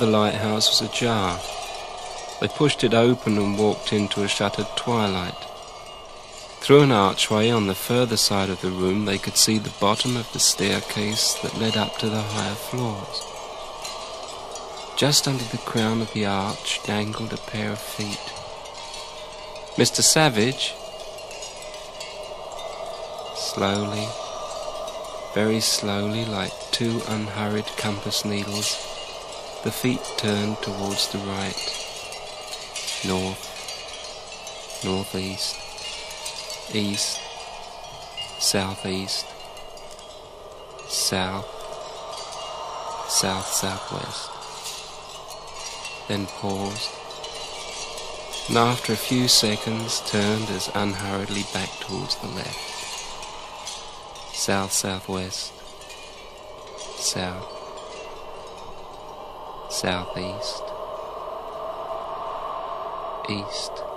The lighthouse was ajar. They pushed it open and walked into a shuttered twilight. Through an archway on the further side of the room, they could see the bottom of the staircase that led up to the higher floors. Just under the crown of the arch dangled a pair of feet. Mr. Savage, slowly, very slowly, like two unhurried compass needles, the feet turned towards the right, north, northeast, east, southeast, south, south-southwest. Then paused, and after a few seconds turned as unhurriedly back towards the left. South-southwest, south, southeast, east.